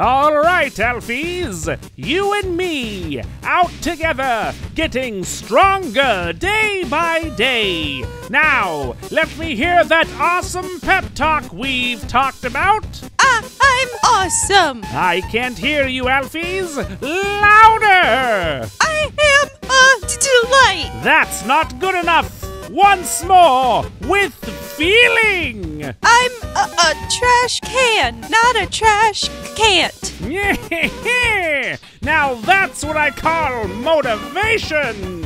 All right, Alphys, you and me, out together, getting stronger day by day. Now, let me hear that awesome pep talk we've talked about. I, I'm awesome. I can't hear you, Alphys. Louder! I am a delight. That's not good enough. Once more, with feeling. I'm a, a trash can, not a trash can't. now that's what I call motivation.